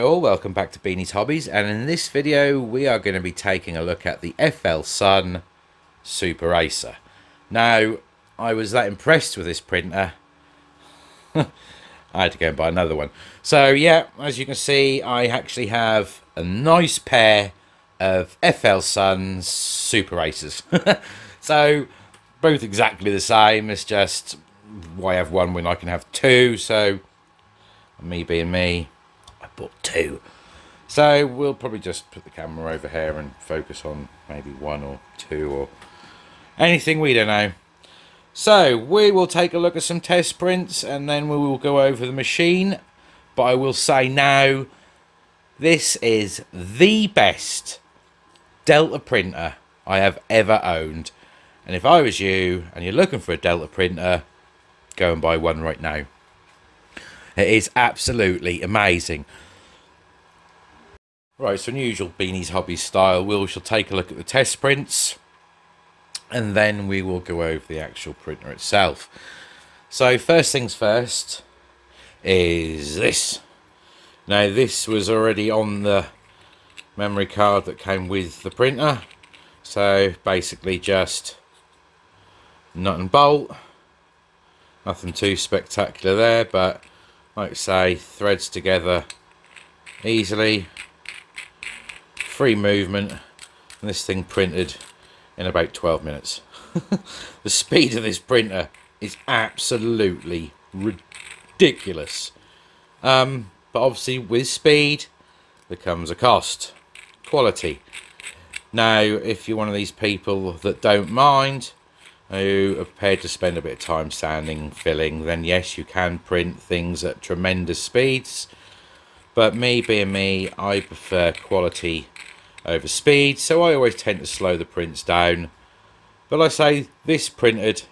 All, welcome back to Beanie's Hobbies and in this video we are going to be taking a look at the FL Sun Super Racer. Now, I was that impressed with this printer, I had to go and buy another one. So yeah, as you can see, I actually have a nice pair of FL Sun Super Racers. so, both exactly the same, it's just why have one when I can have two, so me being me, Bought two. So we'll probably just put the camera over here and focus on maybe one or two or anything, we don't know. So we will take a look at some test prints and then we will go over the machine. But I will say now, this is the best Delta printer I have ever owned. And if I was you and you're looking for a Delta printer, go and buy one right now. It is absolutely amazing. Right, so unusual Beanie's Hobby style, we shall take a look at the test prints and then we will go over the actual printer itself. So first things first is this. Now this was already on the memory card that came with the printer. So basically just nut and bolt. Nothing too spectacular there, but like I say, threads together easily. Free movement. And this thing printed in about 12 minutes. the speed of this printer is absolutely ridiculous. Um, but obviously with speed there comes a cost. Quality. Now, if you're one of these people that don't mind, who are prepared to spend a bit of time sanding, filling, then yes, you can print things at tremendous speeds. But me being me, I prefer quality over speed, so I always tend to slow the prints down. But I say this printed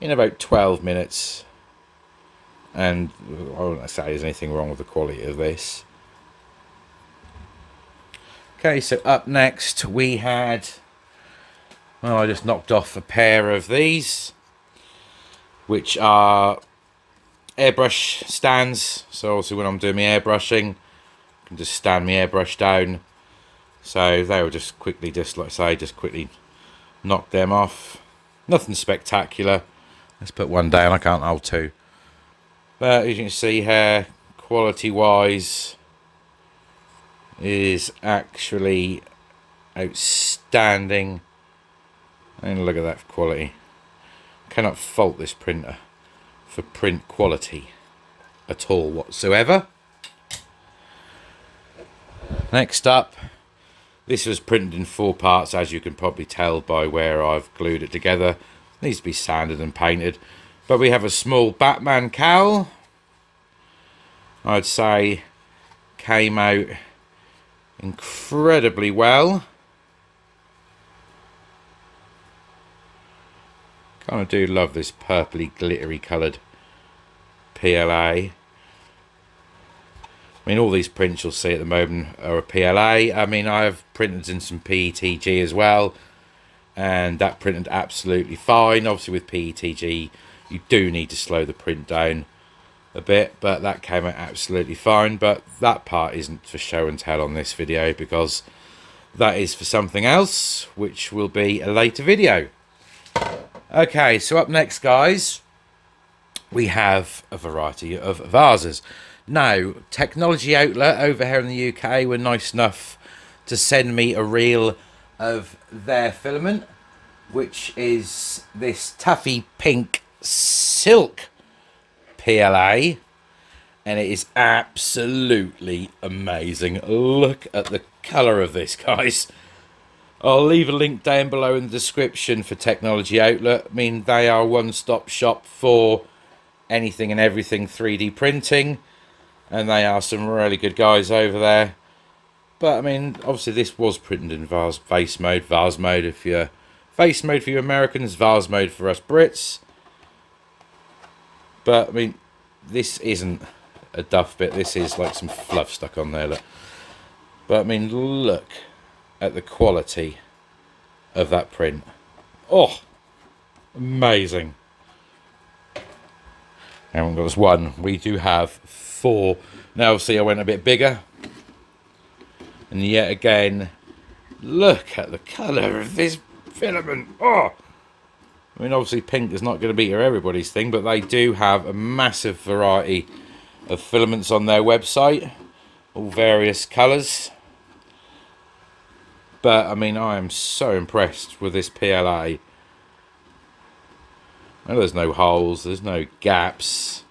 in about 12 minutes, and I wouldn't say there's anything wrong with the quality of this. Okay, so up next we had well, I just knocked off a pair of these, which are airbrush stands. So obviously when I'm doing my airbrushing, I can just stand my airbrush down. So they will just quickly, just like I say, just quickly knock them off. Nothing spectacular. Let's put one down, I can't hold two. But as you can see here, quality-wise, is actually outstanding and look at that quality. Cannot fault this printer for print quality at all whatsoever. Next up, this was printed in four parts as you can probably tell by where I've glued it together. It needs to be sanded and painted. But we have a small Batman cowl. I'd say came out incredibly well. Kind of do love this purpley glittery coloured PLA. I mean, all these prints you'll see at the moment are a PLA. I mean, I've printed in some PETG as well, and that printed absolutely fine. Obviously, with PETG, you do need to slow the print down a bit, but that came out absolutely fine. But that part isn't for show and tell on this video because that is for something else, which will be a later video. Okay, so up next, guys, we have a variety of vases. Now, Technology Outlet over here in the UK were nice enough to send me a reel of their filament, which is this taffy pink silk PLA. And it is absolutely amazing. Look at the colour of this, guys. I'll leave a link down below in the description for Technology Outlet. I mean, they are one-stop shop for anything and everything 3D printing. And they are some really good guys over there. But, I mean, obviously this was printed in vase, vase mode, vase mode if you're... Vase mode for you Americans, vase mode for us Brits. But, I mean, this isn't a duff bit. This is like some fluff stuck on there, look. But, I mean, look at the quality of that print. Oh, amazing. Got this one. We do have four. Now, obviously, I went a bit bigger And yet again, look at the colour of this filament. Oh! I mean, obviously pink is not going to be everybody's thing, but they do have a massive variety of filaments on their website. All various colours. But, I mean, I am so impressed with this PLA. And there's no holes, there's no gaps.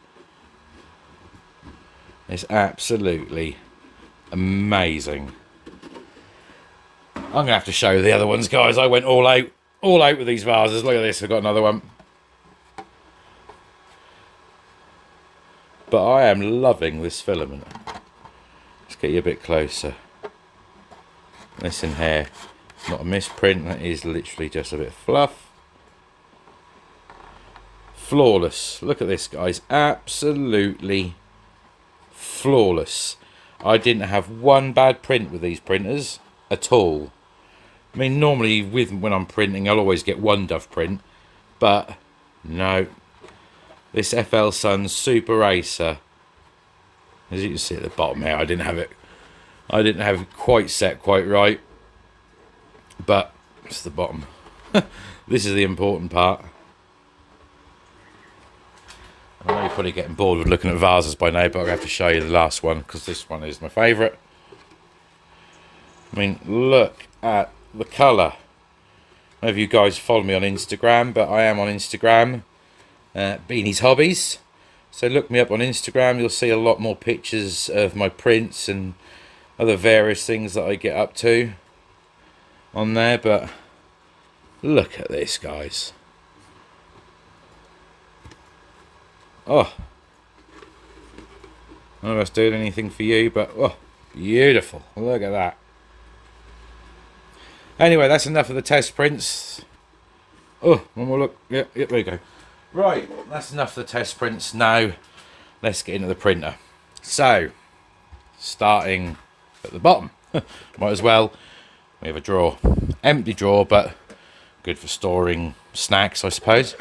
It's absolutely amazing. I'm going to have to show the other ones, guys. I went all out, all out with these vases. Look at this, I've got another one. But I am loving this filament. Let's get you a bit closer. Listen here. Not a misprint, that is literally just a bit of fluff. Flawless. Look at this, guys. Absolutely flawless. I didn't have one bad print with these printers at all. I mean, normally with when I'm printing, I'll always get one duff print, but no. This FL Sun Super Racer, as you can see at the bottom here, I didn't have it. I didn't have it quite set quite right, but it's the bottom. this is the important part. I know you're probably getting bored with looking at vases by now, but I have to show you the last one because this one is my favourite. I mean, look at the colour. None of you guys follow me on Instagram, but I am on Instagram, uh, Beanie's Hobbies. So look me up on Instagram. You'll see a lot more pictures of my prints and other various things that I get up to on there. But look at this, guys. Oh. None of us doing anything for you, but oh, beautiful. Look at that. Anyway, that's enough of the test prints. Oh, one more look. Yep, yep, there you go. Right, that's enough of the test prints. Now, let's get into the printer. So, starting at the bottom. Might as well. We have a drawer. Empty drawer, but good for storing snacks, I suppose.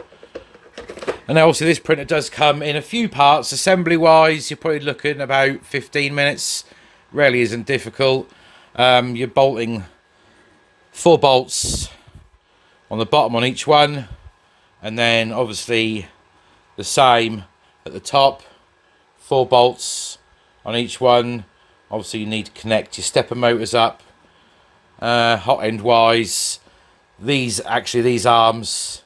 And obviously this printer does come in a few parts. Assembly wise, you're probably looking about 15 minutes. Really isn't difficult. Um, you're bolting four bolts on the bottom on each one. And then obviously the same at the top. Four bolts on each one. Obviously you need to connect your stepper motors up. Uh, hot end wise. These, actually these arms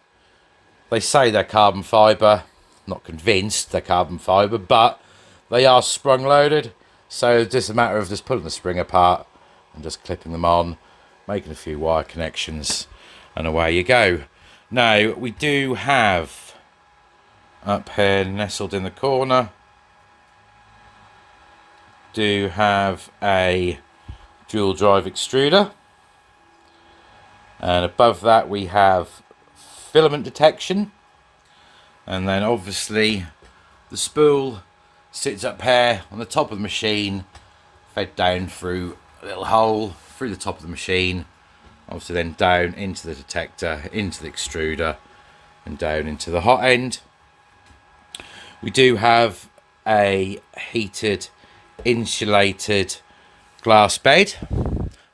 they say they're carbon fibre. Not convinced they're carbon fibre, but they are sprung loaded. So it's just a matter of just pulling the spring apart and just clipping them on, making a few wire connections, and away you go. Now, we do have up here nestled in the corner do have a dual drive extruder and above that we have filament detection. And then obviously the spool sits up here on the top of the machine fed down through a little hole through the top of the machine. Obviously then down into the detector into the extruder and down into the hot end. We do have a heated insulated glass bed.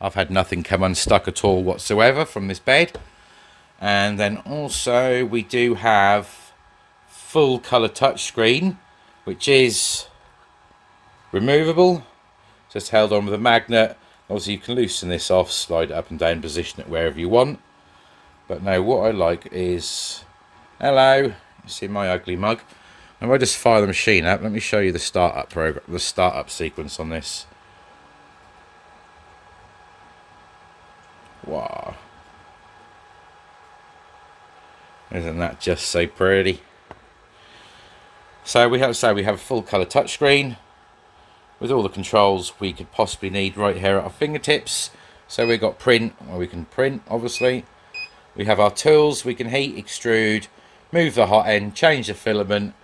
I've had nothing come unstuck at all whatsoever from this bed and then also we do have full color touchscreen which is removable. Just held on with a magnet. Obviously you can loosen this off slide it up and down position it wherever you want. But now what I like is hello you see my ugly mug? Now I just fire the machine up. Let me show you the startup program the startup sequence on this. Wow isn't that just so pretty? So we have so we have a full colour touchscreen with all the controls we could possibly need right here at our fingertips. So we've got print, where we can print obviously. We have our tools, we can heat, extrude, move the hot end, change the filament.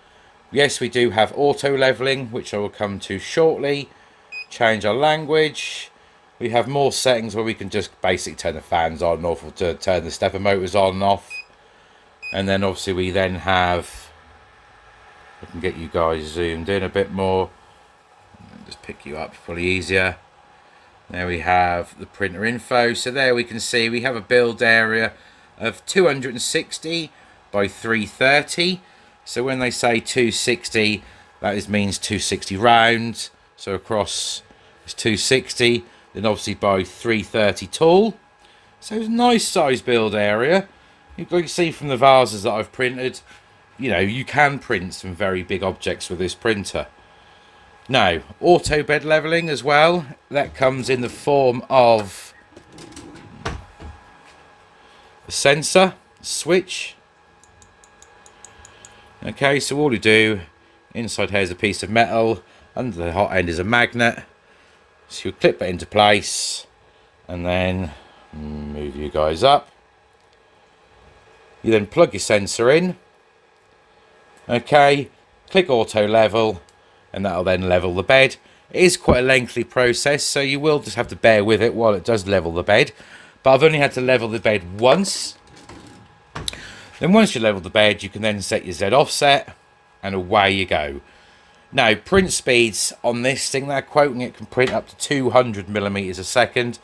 Yes, we do have auto leveling, which I will come to shortly. Change our language. We have more settings where we can just basically turn the fans on off or to turn the stepper motors on and off and then obviously we then have I can get you guys zoomed in a bit more just pick you up probably easier There we have the printer info. So there we can see we have a build area of 260 by 330. So when they say 260, that is means 260 round. So across is 260, then obviously by 330 tall. So it's a nice size build area. You can see from the vases that I've printed, you know, you can print some very big objects with this printer. Now, auto bed leveling as well. That comes in the form of a sensor, switch. Okay, so all you do, inside here is a piece of metal, under the hot end is a magnet. So you clip it into place and then move you guys up. You then plug your sensor in. Okay, click auto level and that'll then level the bed. It is quite a lengthy process, so you will just have to bear with it while it does level the bed. But I've only had to level the bed once. Then once you level the bed, you can then set your Z offset, and away you go. Now, print speeds on this thing, they're quoting it can print up to 200 millimeters a second.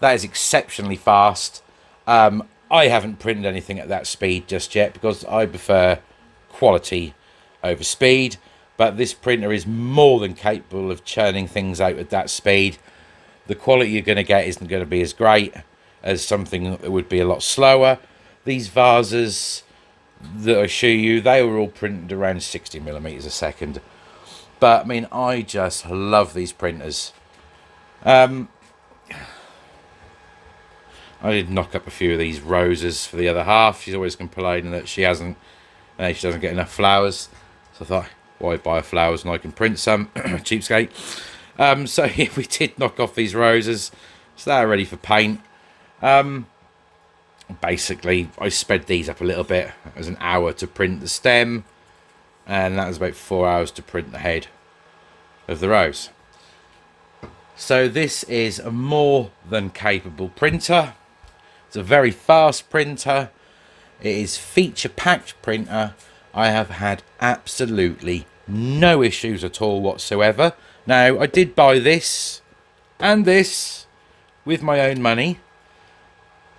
That is exceptionally fast. Um, I haven't printed anything at that speed just yet because I prefer quality over speed but this printer is more than capable of churning things out at that speed. The quality you're going to get isn't going to be as great as something that would be a lot slower. These vases that I show you, they were all printed around 60 millimeters a second. But I mean, I just love these printers. Um, I did knock up a few of these roses for the other half. She's always complaining that she hasn't, uh, she doesn't get enough flowers. So I thought, why buy flowers and I can print some? Cheapskate. Um, so yeah, we did knock off these roses. So they're ready for paint. Um, basically, I sped these up a little bit. It was an hour to print the stem. And that was about four hours to print the head of the rose. So this is a more than capable printer. It's a very fast printer. It is feature packed printer. I have had absolutely no issues at all whatsoever. Now, I did buy this and this with my own money.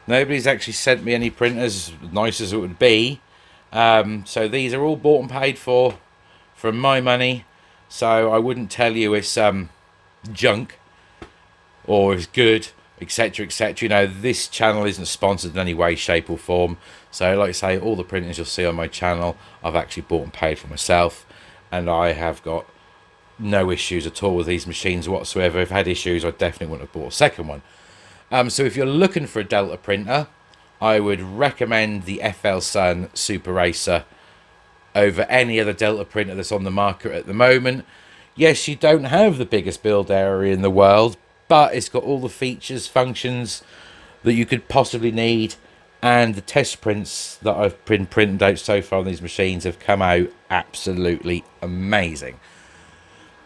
Nobody's actually sent me any printers, nice as it would be. Um, so these are all bought and paid for from my money. So I wouldn't tell you it's um, junk or it's good, etc., etc. You know, this channel isn't sponsored in any way, shape, or form. So, like I say, all the printers you'll see on my channel, I've actually bought and paid for myself and I have got no issues at all with these machines whatsoever. If I had issues, I definitely wouldn't have bought a second one. Um, so if you're looking for a Delta printer, I would recommend the FL Sun Super Racer over any other Delta printer that's on the market at the moment. Yes, you don't have the biggest build area in the world, but it's got all the features, functions that you could possibly need and the test prints that I've been printed out so far on these machines have come out absolutely amazing.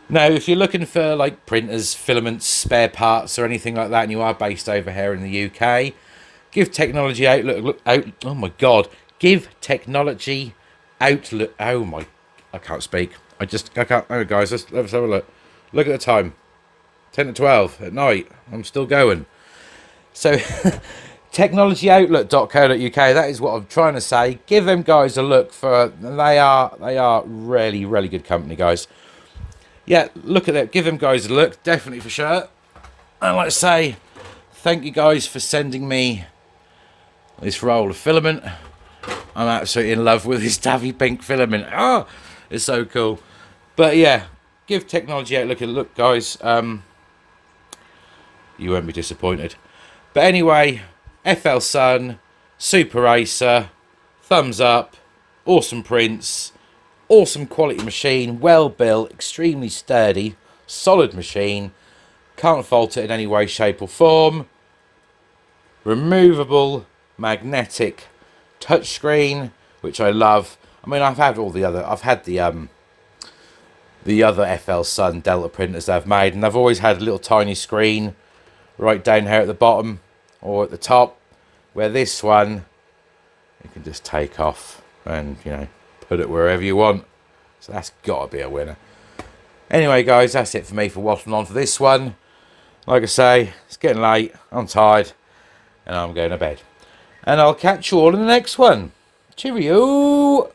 Now, if you're looking for like printers, filaments, spare parts, or anything like that, and you are based over here in the UK, give Technology Outlook look out. Oh my God, give Technology Outlook. Oh my, I can't speak. I just I can't. Oh guys, let's let's have a look. Look at the time. Ten to twelve at night. I'm still going. So. technologyoutlet.co.uk that is what i'm trying to say. Give them guys a look for they are they are really really good company guys. Yeah look at that. Give them guys a look definitely for sure. And like I say thank you guys for sending me this roll of filament. I'm absolutely in love with this taffy pink filament. Oh it's so cool. But yeah give technology outlook a look guys. Um you won't be disappointed but anyway FL Sun, Super Racer, thumbs up, awesome prints, awesome quality machine, well built, extremely sturdy, solid machine, can't fault it in any way, shape or form. Removable magnetic touchscreen, which I love. I mean, I've had all the other, I've had the um, the other FL Sun Delta printers they've made, and I've always had a little tiny screen right down here at the bottom or at the top where this one you can just take off and you know put it wherever you want so that's got to be a winner anyway guys that's it for me for waffling on for this one like I say, it's getting late. I'm tired. And I'm going to bed. And I'll catch you all in the next one. Cheerio!